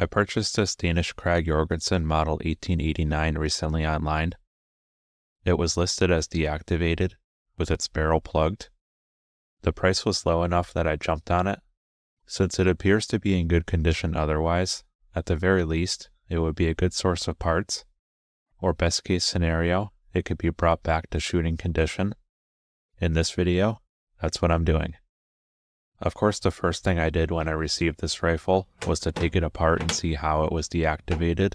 I purchased this Danish Krag Jorgensen Model 1889 recently online. It was listed as deactivated, with its barrel plugged. The price was low enough that I jumped on it. Since it appears to be in good condition otherwise, at the very least, it would be a good source of parts. Or best case scenario, it could be brought back to shooting condition. In this video, that's what I'm doing. Of course, the first thing I did when I received this rifle was to take it apart and see how it was deactivated.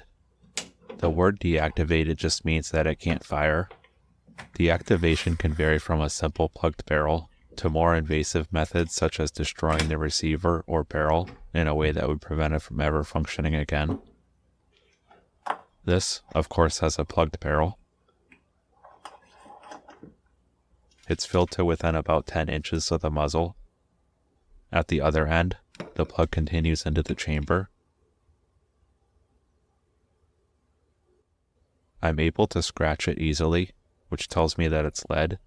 The word deactivated just means that it can't fire. Deactivation can vary from a simple plugged barrel to more invasive methods such as destroying the receiver or barrel in a way that would prevent it from ever functioning again. This, of course, has a plugged barrel. It's filled to within about 10 inches of the muzzle. At the other end, the plug continues into the chamber. I'm able to scratch it easily, which tells me that it's lead.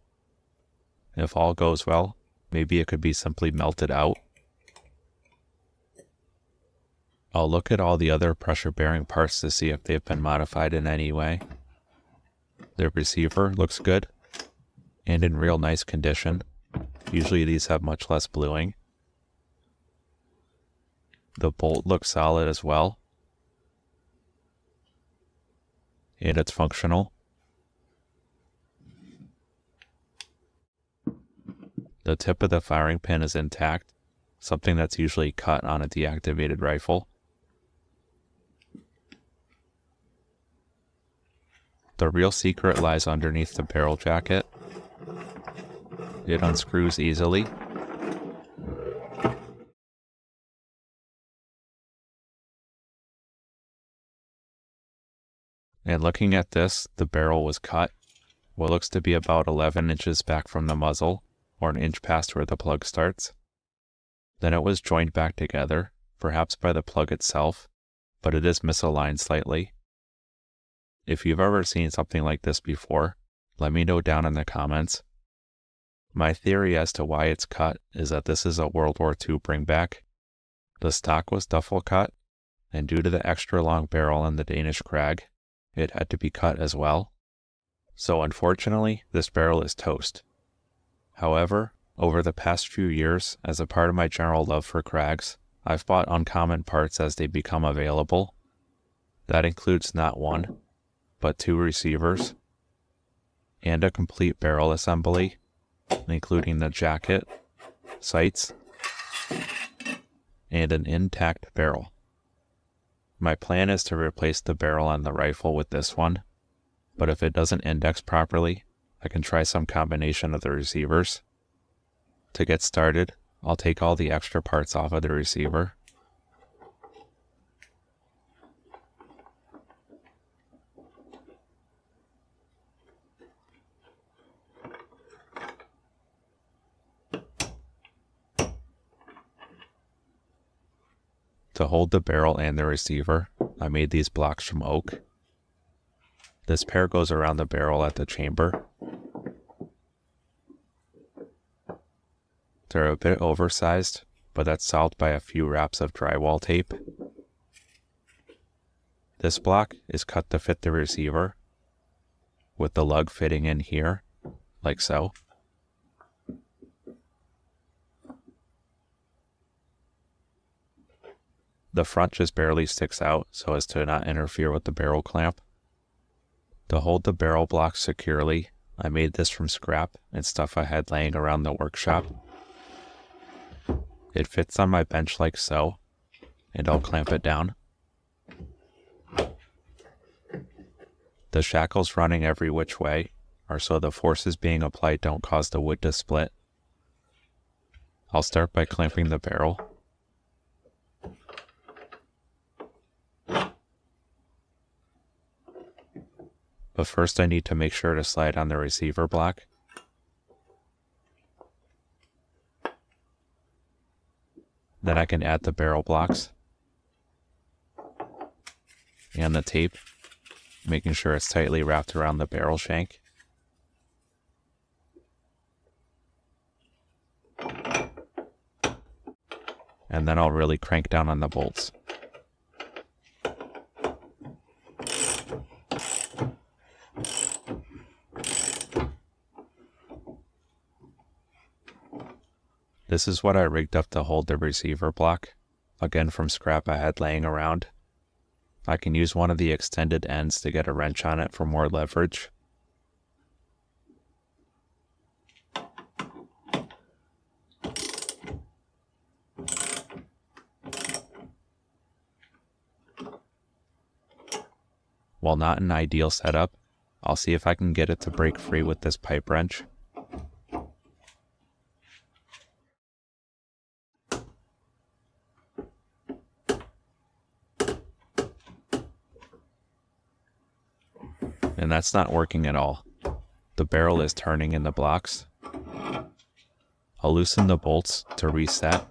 If all goes well, maybe it could be simply melted out. I'll look at all the other pressure bearing parts to see if they've been modified in any way. The receiver looks good and in real nice condition. Usually these have much less bluing. The bolt looks solid as well. And it's functional. The tip of the firing pin is intact, something that's usually cut on a deactivated rifle. The real secret lies underneath the barrel jacket. It unscrews easily. And looking at this, the barrel was cut, what looks to be about 11 inches back from the muzzle, or an inch past where the plug starts. Then it was joined back together, perhaps by the plug itself, but it is misaligned slightly. If you've ever seen something like this before, let me know down in the comments. My theory as to why it's cut is that this is a World War II bringback. The stock was duffel cut, and due to the extra long barrel in the Danish Krag, it had to be cut as well. So unfortunately, this barrel is toast. However, over the past few years, as a part of my general love for Krags, I've bought uncommon parts as they become available. That includes not one, but two receivers, and a complete barrel assembly, including the jacket, sights, and an intact barrel. My plan is to replace the barrel on the rifle with this one, but if it doesn't index properly, I can try some combination of the receivers. To get started, I'll take all the extra parts off of the receiver To hold the barrel and the receiver, I made these blocks from oak. This pair goes around the barrel at the chamber. They're a bit oversized, but that's solved by a few wraps of drywall tape. This block is cut to fit the receiver, with the lug fitting in here, like so. The front just barely sticks out so as to not interfere with the barrel clamp. To hold the barrel block securely, I made this from scrap and stuff I had laying around the workshop. It fits on my bench like so, and I'll clamp it down. The shackles running every which way are so the forces being applied don't cause the wood to split. I'll start by clamping the barrel. But first I need to make sure to slide on the receiver block. Then I can add the barrel blocks and the tape, making sure it's tightly wrapped around the barrel shank. And then I'll really crank down on the bolts. This is what I rigged up to hold the receiver block, again from scrap I had laying around. I can use one of the extended ends to get a wrench on it for more leverage. While not an ideal setup, I'll see if I can get it to break free with this pipe wrench. That's not working at all. The barrel is turning in the blocks. I'll loosen the bolts to reset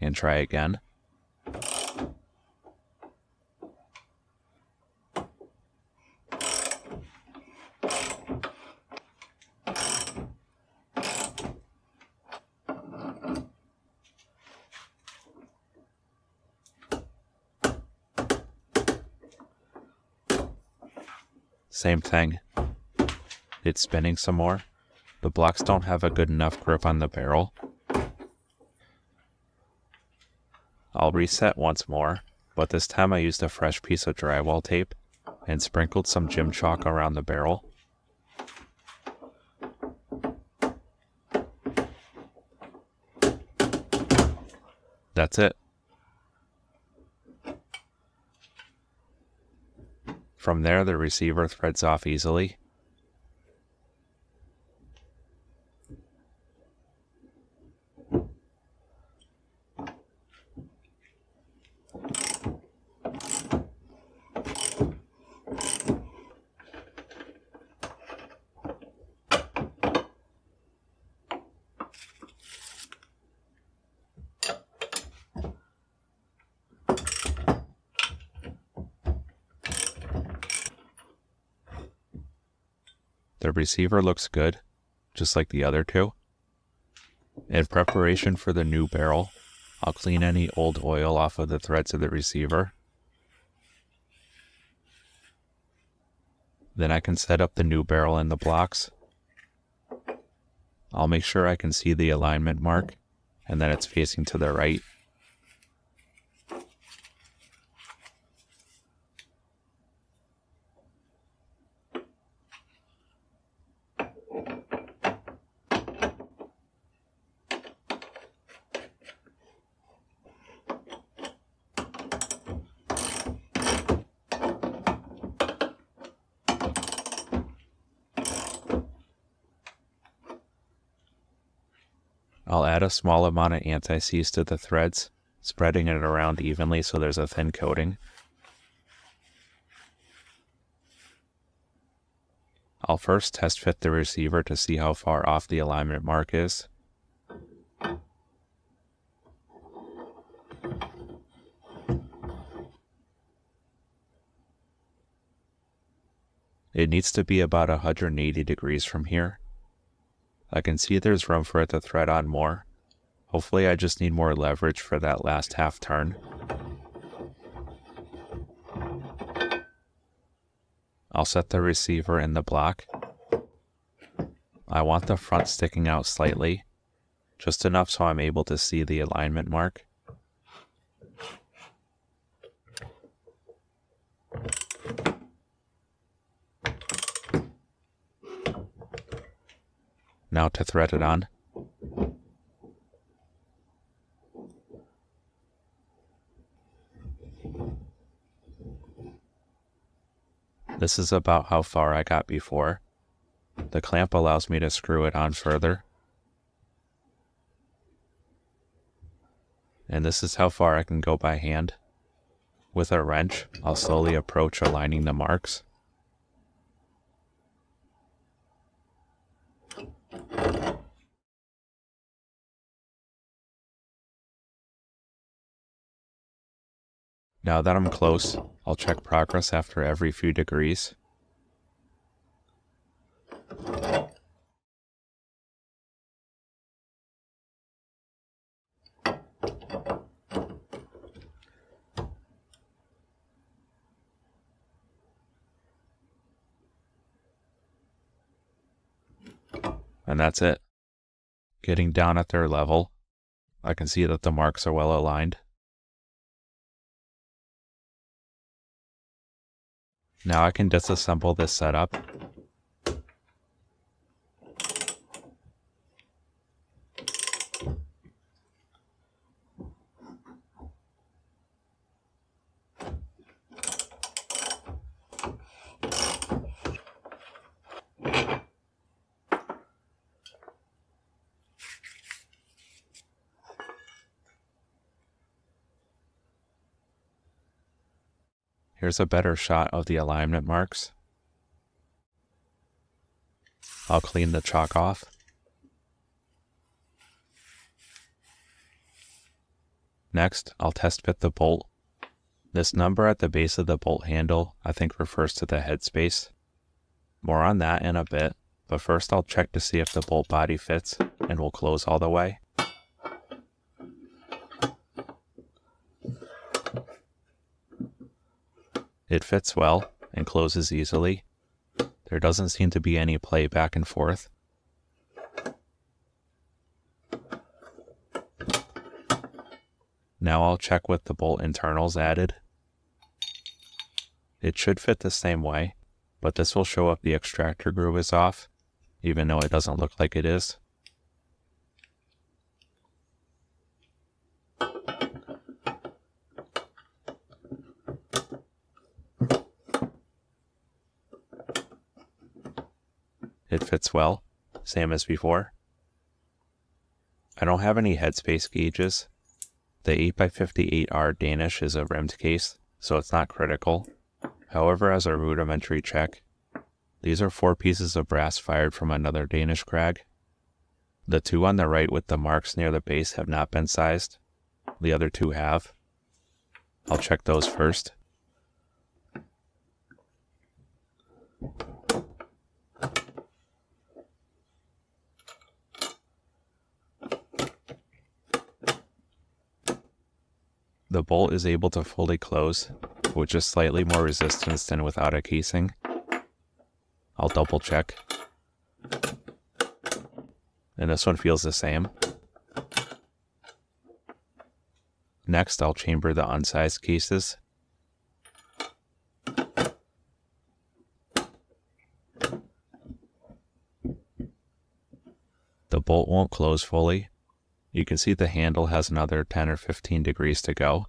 and try again. Same thing. It's spinning some more. The blocks don't have a good enough grip on the barrel. I'll reset once more, but this time I used a fresh piece of drywall tape and sprinkled some gym chalk around the barrel. That's it. From there, the receiver threads off easily. The receiver looks good, just like the other two. In preparation for the new barrel, I'll clean any old oil off of the threads of the receiver. Then I can set up the new barrel in the blocks. I'll make sure I can see the alignment mark and that it's facing to the right. I'll add a small amount of anti-seize to the threads, spreading it around evenly so there's a thin coating. I'll first test fit the receiver to see how far off the alignment mark is. It needs to be about 180 degrees from here. I can see there's room for it to thread on more. Hopefully I just need more leverage for that last half turn. I'll set the receiver in the block. I want the front sticking out slightly, just enough so I'm able to see the alignment mark. Now to thread it on. This is about how far I got before. The clamp allows me to screw it on further. And this is how far I can go by hand. With a wrench, I'll slowly approach aligning the marks. Now that I'm close, I'll check progress after every few degrees. And that's it. Getting down at their level, I can see that the marks are well aligned. Now I can disassemble this setup Here's a better shot of the alignment marks. I'll clean the chalk off. Next, I'll test fit the bolt. This number at the base of the bolt handle I think refers to the headspace. More on that in a bit, but first I'll check to see if the bolt body fits and will close all the way. It fits well and closes easily. There doesn't seem to be any play back and forth. Now I'll check with the bolt internals added. It should fit the same way, but this will show up the extractor groove is off, even though it doesn't look like it is. Fits well, same as before. I don't have any headspace gauges. The 8x58R Danish is a rimmed case, so it's not critical. However, as a rudimentary check, these are four pieces of brass fired from another Danish Krag. The two on the right with the marks near the base have not been sized. The other two have. I'll check those first. The bolt is able to fully close, with just slightly more resistance than without a casing. I'll double check. And this one feels the same. Next, I'll chamber the unsized cases. The bolt won't close fully, you can see the handle has another 10 or 15 degrees to go.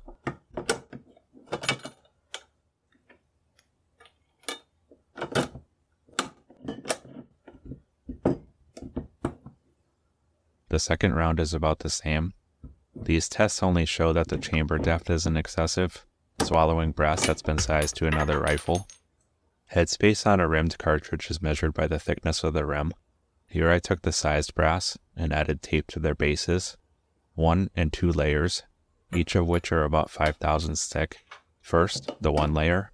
The second round is about the same. These tests only show that the chamber depth isn't excessive, swallowing brass that's been sized to another rifle. Headspace on a rimmed cartridge is measured by the thickness of the rim. Here I took the sized brass and added tape to their bases, one and two layers, each of which are about 5 thousandths thick. First, the one layer.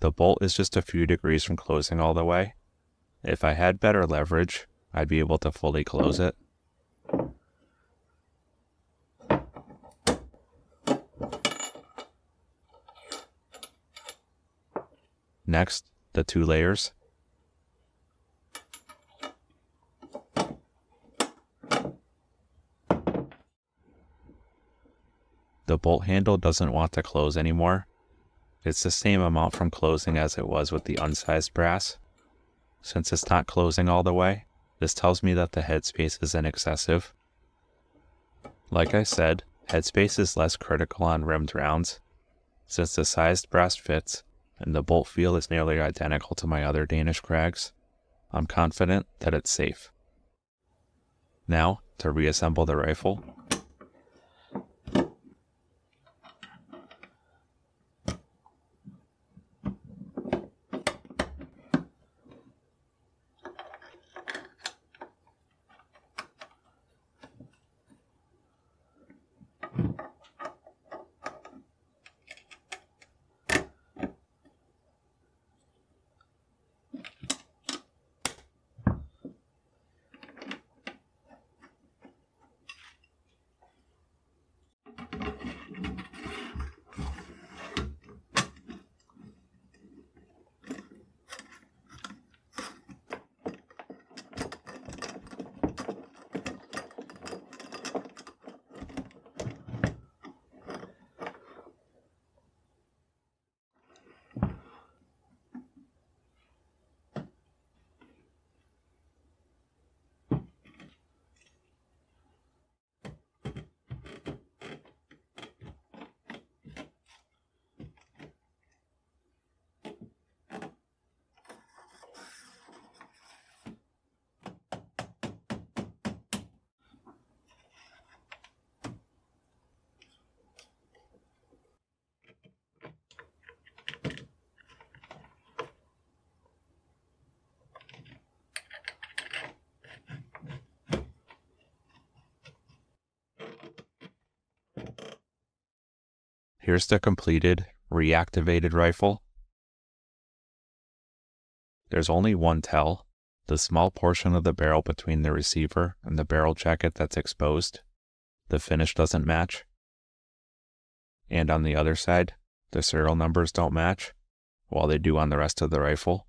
The bolt is just a few degrees from closing all the way. If I had better leverage, I'd be able to fully close it. Next, the two layers. The bolt handle doesn't want to close anymore. It's the same amount from closing as it was with the unsized brass. Since it's not closing all the way, this tells me that the headspace isn't excessive. Like I said, headspace is less critical on rimmed rounds. Since the sized brass fits, and the bolt feel is nearly identical to my other Danish Krags, I'm confident that it's safe. Now, to reassemble the rifle. Here's the completed, reactivated rifle. There's only one tell, the small portion of the barrel between the receiver and the barrel jacket that's exposed. The finish doesn't match. And on the other side, the serial numbers don't match, while they do on the rest of the rifle.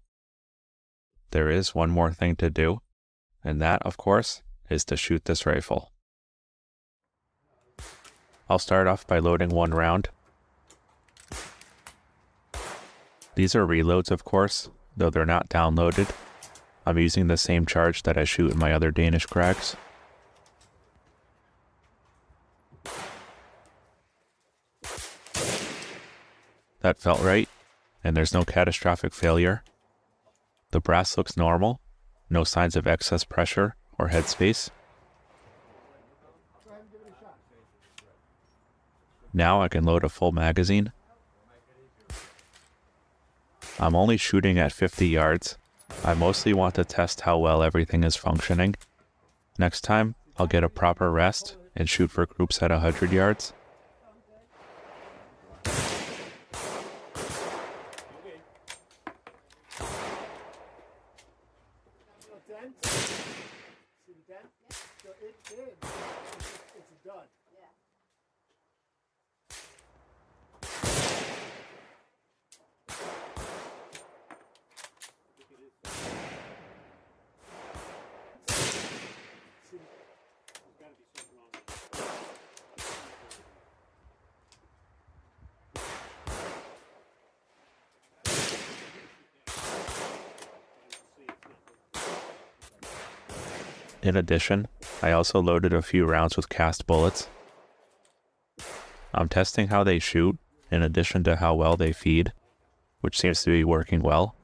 There is one more thing to do, and that, of course, is to shoot this rifle. I'll start off by loading one round. These are reloads, of course, though they're not downloaded. I'm using the same charge that I shoot in my other Danish Krags. That felt right, and there's no catastrophic failure. The brass looks normal, no signs of excess pressure or headspace. Now I can load a full magazine. I'm only shooting at 50 yards. I mostly want to test how well everything is functioning. Next time, I'll get a proper rest and shoot for groups at 100 yards. In addition, I also loaded a few rounds with cast bullets. I'm testing how they shoot, in addition to how well they feed, which seems to be working well.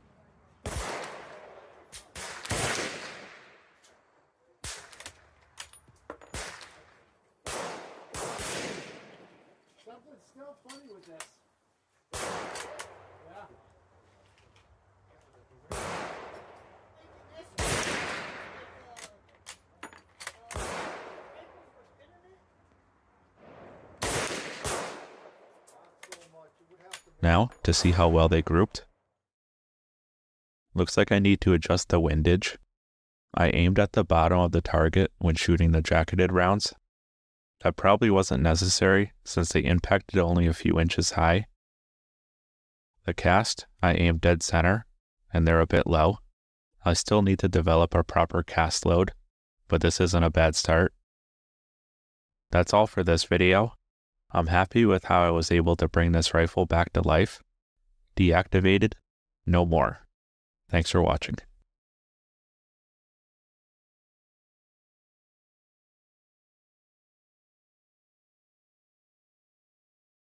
Now, to see how well they grouped. Looks like I need to adjust the windage. I aimed at the bottom of the target when shooting the jacketed rounds. That probably wasn't necessary since they impacted only a few inches high. The cast, I aimed dead center, and they're a bit low. I still need to develop a proper cast load, but this isn't a bad start. That's all for this video. I'm happy with how I was able to bring this rifle back to life. Deactivated, no more. Thanks for watching.